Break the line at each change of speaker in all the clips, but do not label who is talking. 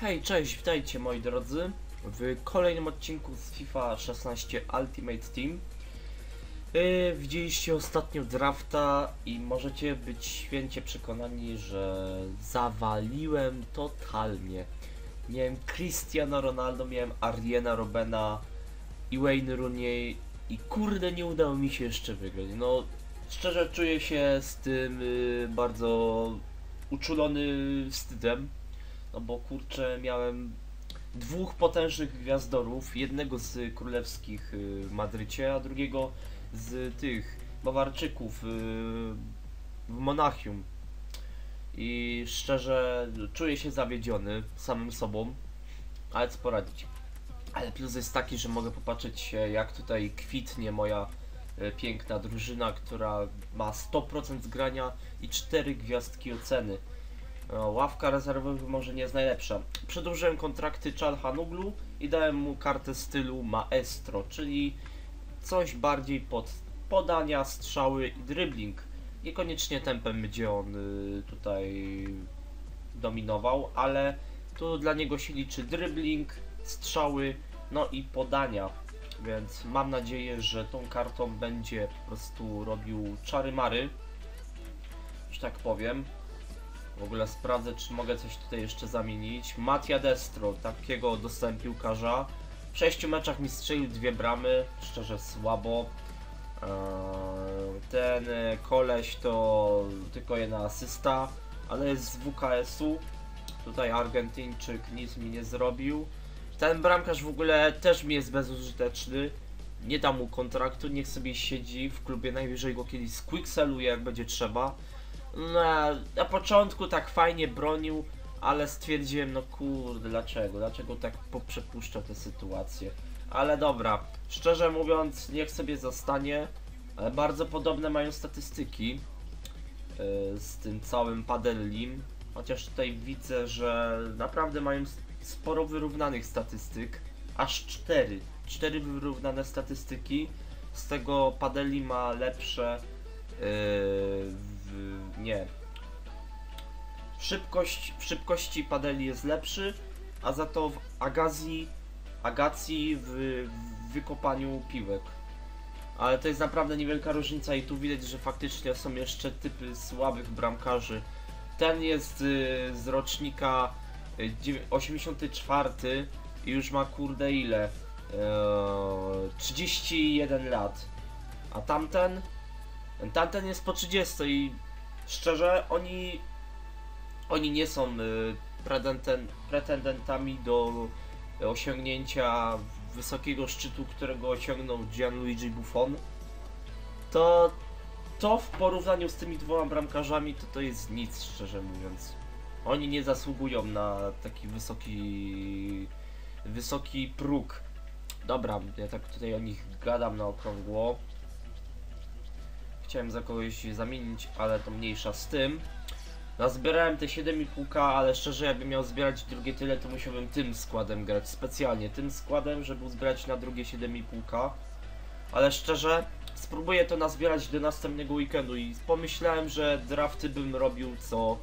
Hej, cześć, witajcie moi drodzy w kolejnym odcinku z FIFA 16 Ultimate Team. Yy, widzieliście ostatnio drafta i możecie być święcie przekonani, że zawaliłem totalnie. Miałem Cristiano Ronaldo, miałem Ariena Robena i Wayne Rooney i kurde nie udało mi się jeszcze wygrać. No, szczerze czuję się z tym yy, bardzo uczulony wstydem. No bo kurczę, miałem dwóch potężnych gwiazdorów, jednego z królewskich w Madrycie, a drugiego z tych Bawarczyków y, w Monachium. I szczerze czuję się zawiedziony samym sobą, ale co poradzić. Ale plus jest taki, że mogę popatrzeć jak tutaj kwitnie moja y, piękna drużyna, która ma 100% zgrania i 4 gwiazdki oceny. No, ławka rezerwowych może nie jest najlepsza. Przedłużyłem kontrakty Chanhanuglu i dałem mu kartę stylu maestro, czyli coś bardziej pod podania, strzały i dribbling. Niekoniecznie tempem będzie on y, tutaj dominował, ale tu dla niego się liczy dribbling, strzały, no i podania. Więc mam nadzieję, że tą kartą będzie po prostu robił czary mary, że tak powiem. W ogóle sprawdzę, czy mogę coś tutaj jeszcze zamienić. Mattia Destro, takiego dostałem piłkarza. W sześciu meczach mi strzelił dwie bramy, szczerze słabo. Eee, Ten e, koleś to tylko jedna asysta, ale jest z WKS-u. Tutaj Argentyńczyk nic mi nie zrobił. Ten bramkarz w ogóle też mi jest bezużyteczny. Nie dam mu kontraktu, niech sobie siedzi w klubie, najwyżej go kiedyś squickseluje jak będzie trzeba. Na, na początku tak fajnie bronił, ale stwierdziłem, no kurde, dlaczego? Dlaczego tak poprzepuszczał tę sytuację? Ale dobra, szczerze mówiąc, niech sobie zostanie. Ale bardzo podobne mają statystyki yy, z tym całym Padellim. Chociaż tutaj widzę, że naprawdę mają sporo wyrównanych statystyk. Aż cztery. Cztery wyrównane statystyki. Z tego Padelli ma lepsze yy, nie. Szybkość, w szybkości padeli jest lepszy, a za to w Agazji, Agacji w, w wykopaniu piłek. Ale to jest naprawdę niewielka różnica i tu widać, że faktycznie są jeszcze typy słabych bramkarzy. Ten jest y, z rocznika y, dziewię- 84 i już ma kurde ile? Eee, 31 lat. A tamten? Tamten jest po 30 i szczerze oni oni nie są y, pretenden, pretendentami do osiągnięcia wysokiego szczytu, którego osiągnął Gianluigi Buffon. To to w porównaniu z tymi dwoma bramkarzami to to jest nic, szczerze mówiąc. Oni nie zasługują na taki wysoki wysoki próg. Dobra, ja tak tutaj o nich gadam na okrągło. Chciałem za kogoś zamienić, ale to mniejsza z tym. Nazbierałem te 7,5k, ale szczerze jakbym miał zbierać drugie tyle, to musiałbym tym składem grać. Specjalnie tym składem, żeby uzbierać na drugie 7,5k. Ale szczerze, spróbuję to nazbierać do następnego weekendu i pomyślałem, że drafty bym robił co,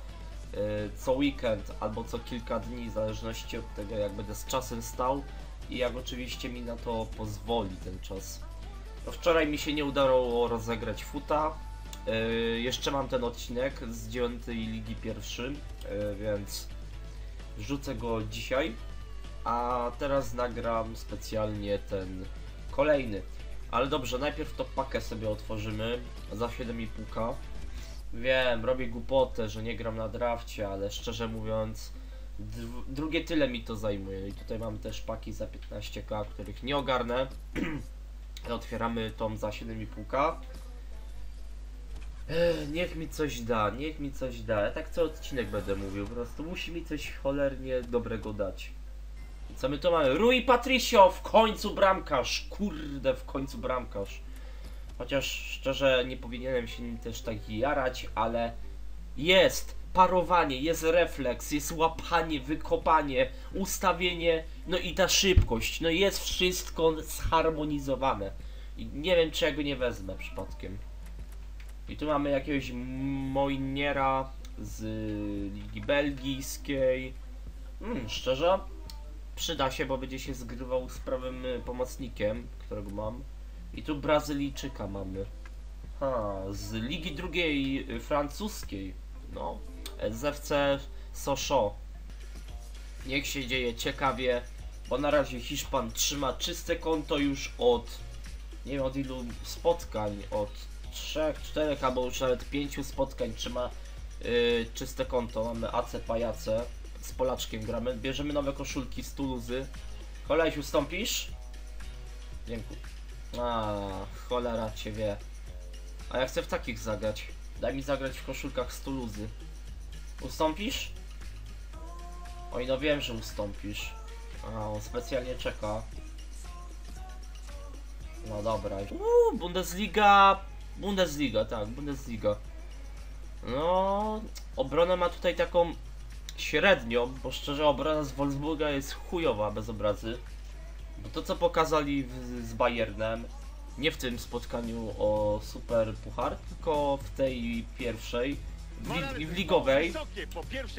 yy, co weekend albo co kilka dni, w zależności od tego jak będę z czasem stał i jak oczywiście mi na to pozwoli ten czas. Wczoraj mi się nie udało rozegrać futa. Yy, jeszcze mam ten odcinek z 9 Ligi Pierwszy, yy, więc wrzucę go dzisiaj. A teraz nagram specjalnie ten kolejny. Ale dobrze, najpierw to pakę sobie otworzymy za 7,5k. Wiem, robię głupotę, że nie gram na drafcie, ale szczerze mówiąc, dr- drugie tyle mi to zajmuje. I tutaj mam też paki za 15k, których nie ogarnę. Otwieramy tą za 7,5k. Ech, Niech mi coś da, niech mi coś da. Ja tak co odcinek będę mówił, po prostu musi mi coś cholernie dobrego dać. Co my to mamy? Rui Patricio, w końcu bramkarz! Kurde, w końcu bramkarz. Chociaż szczerze nie powinienem się nim też tak jarać, ale jest parowanie, jest refleks, jest łapanie, wykopanie, ustawienie, no i ta szybkość. No jest wszystko zharmonizowane. I nie wiem, czy ja go nie wezmę przypadkiem. I tu mamy jakiegoś Moiniera z Ligi Belgijskiej. Hmm, szczerze, przyda się, bo będzie się zgrywał z prawym y, pomocnikiem, którego mam. I tu Brazylijczyka mamy. Ha, z ligi drugiej y, francuskiej. No, ZFC Sochaux. Niech się dzieje ciekawie, bo na razie Hiszpan trzyma czyste konto już od nie wiem od ilu spotkań, od 3, 4 albo już nawet 5 spotkań trzyma yy, czyste konto. Mamy AC Pajace, z Polaczkiem gramy, bierzemy nowe koszulki z Tuluzy. Koleś, ustąpisz? Dziękuję. A, cholera cię wie. A ja chcę w takich zagrać. Daj mi zagrać w koszulkach z Tuluzy. Ustąpisz? Oj, no wiem, że ustąpisz. A, on specjalnie czeka. No dobra. Uuu, Bundesliga. Bundesliga, tak, Bundesliga. No, obronę ma tutaj taką średnią, bo szczerze obrona z Wolfsburga jest chujowa bez obrazy. Bo to co pokazali w, z Bayernem, nie w tym spotkaniu o Super Puchar, tylko w tej pierwszej, w, li, w ligowej,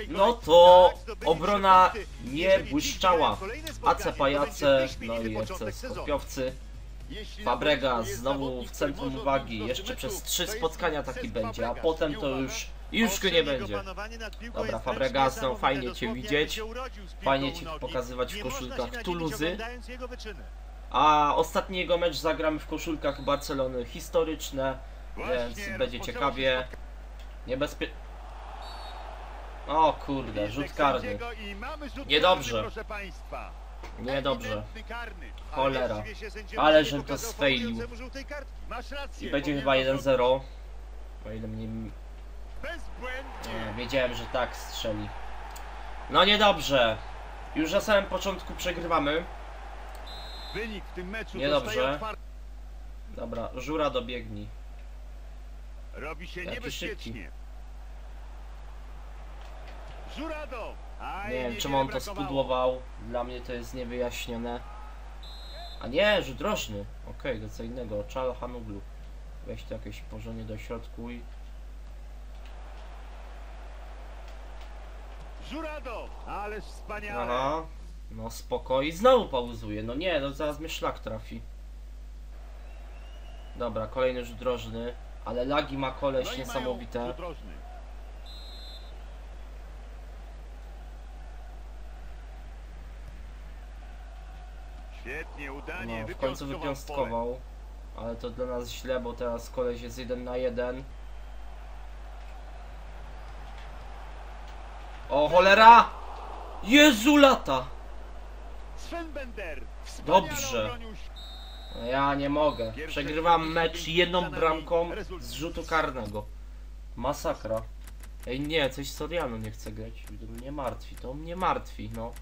no to obrona nie błyszczała. AC Pajace, no i FC Skopiowcy. Fabregas znowu w centrum uwagi, jeszcze przez trzy spotkania taki będzie, a potem to już, już go nie będzie. Dobra, Fabregas, no fajnie Cię widzieć, fajnie Cię pokazywać w koszulkach Tuluzy, a ostatni jego mecz zagramy w koszulkach Barcelony historyczne, więc będzie ciekawie. Niebezpie... O kurde, rzut karny. Niedobrze. Niedobrze. Cholera. Ale żem to sfejlił. I będzie chyba 1-0. O ile mnie... Nie, wiedziałem, że tak strzeli. No niedobrze. Już na samym początku przegrywamy.
Wynik w tym meczu
Niedobrze. Dobra, Żura dobiegnij.
Robi się
Jaki
niebezpiecznie. Żurado! Aj,
Nie wiem, czemu on to
brakowało.
spudłował. Dla mnie to jest niewyjaśnione. A nie, rzut rożny. Okej, to co innego. Czal Hanuglu. Weź tu jakieś porządnie do środku i...
Żurado! Ależ wspaniale!
Aha. No spoko. I znowu pauzuje. No nie, no zaraz mnie szlak trafi. Dobra, kolejny rzut rożny. Ale lagi ma koleś
No
niesamowite.
Świetnie, udanie,
No, w końcu
wypiąstkował.
Ale to dla nas źle, bo teraz koleś jest jeden na jeden. O cholera! Jezu lata! Dobrze. No Ja nie mogę. Przegrywam mecz jedną bramką z rzutu karnego. Masakra. Ej nie, coś Soriano nie chce grać. To mnie martwi, to mnie martwi, no.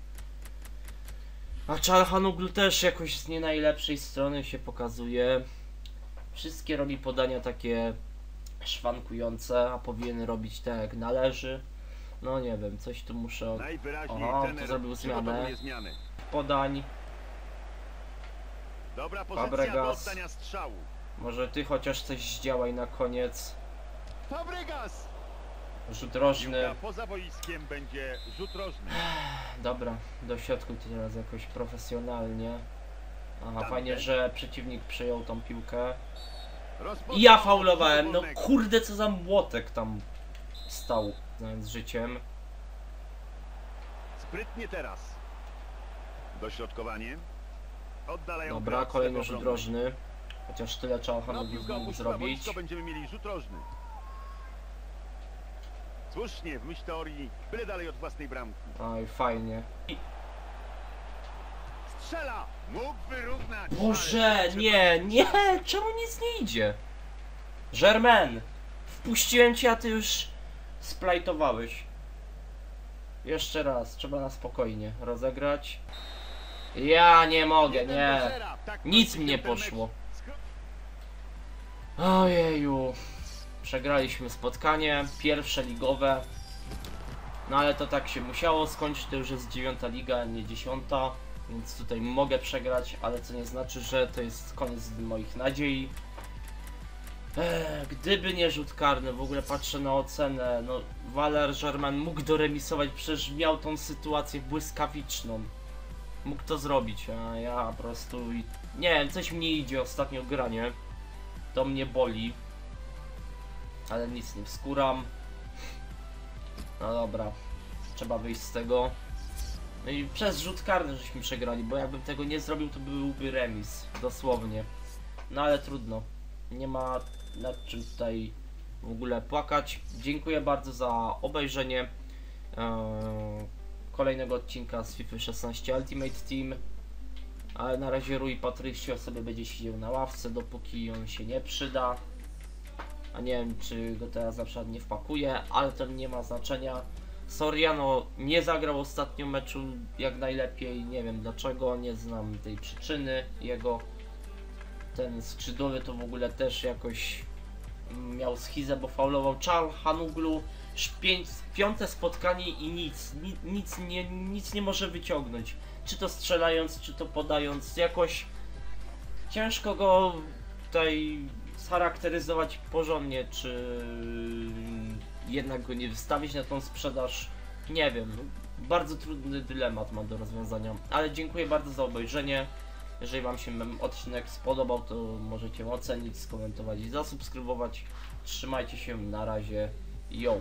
A Czalhanuglu też jakoś z nie najlepszej strony się pokazuje. Wszystkie robi podania takie szwankujące, a powinien robić tak jak należy. No nie wiem, coś tu muszę od Aha, to zrobił zmianę. podań.
Dobra pozycja do
Fabregas.
oddania strzału.
Może ty chociaż coś zdziałaj na koniec.
Fabregas!
Rzut rożny.
Piłka poza boiskiem będzie rzut rożny.
Dobra, do środku to teraz jakoś profesjonalnie. Aha, fajnie, że przeciwnik przejął tą piłkę. I ja faulowałem, no kurde co za młotek tam stał, znając życiem.
Sprytnie teraz. Dośrodkowanie. Oddalają
Dobra, kolejny rzut rożny. Chociaż tyle trzeba
No,
handlu
piłka
mógł zrobić.
będziemy mieli rzut rożny. Słusznie, w myśl teorii, byle dalej od własnej bramki.
Oj, fajnie.
Strzela! Mógł wyrównać.
Boże, nie, nie, czemu nic nie idzie? Germain, wpuściłem cię, a ty już splajtowałeś. Jeszcze raz, trzeba na spokojnie rozegrać. Ja nie mogę, nie. Nic mi nie poszło. Ojeju. Przegraliśmy spotkanie, pierwsze ligowe. No ale to tak się musiało skończyć, to już jest dziewiąta liga, nie dziesiąta. Więc tutaj mogę przegrać, ale co nie znaczy, że to jest koniec moich nadziei. Ech, gdyby nie rzut karny, w ogóle patrzę na ocenę, no Waler German mógł doremisować, przecież miał tą sytuację błyskawiczną. Mógł to zrobić, a ja po prostu... Nie wiem, coś mnie idzie ostatnio granie. To mnie boli. Ale nic nie wskuram. No dobra, trzeba wyjść z tego. No i przez rzut karny żeśmy przegrali, bo jakbym tego nie zrobił, to byłby remis, dosłownie. No ale trudno. Nie ma nad czym tutaj w ogóle płakać. Dziękuję bardzo za obejrzenie eee, kolejnego odcinka z FIFA 16 Ultimate Team. Ale na razie Rui Patricio sobie będzie siedział na ławce, dopóki on się nie przyda. A nie wiem, czy go teraz na przykład nie wpakuje, ale to nie ma znaczenia. Soriano nie zagrał ostatnio meczu jak najlepiej, nie wiem dlaczego, nie znam tej przyczyny jego. Ten skrzydłowy to w ogóle też jakoś mm, miał schizę, bo faulował Czal, Hanuglu, piąte spotkanie i nic, ni, nic, nie, nic nie może wyciągnąć. Czy to strzelając, czy to podając, jakoś ciężko go tutaj scharakteryzować porządnie, czy jednak go nie wystawić na tą sprzedaż. Nie wiem, bardzo trudny dylemat mam do rozwiązania, ale dziękuję bardzo za obejrzenie. Jeżeli Wam się odcinek spodobał, to możecie ocenić, skomentować i zasubskrybować. Trzymajcie się, na razie, yo!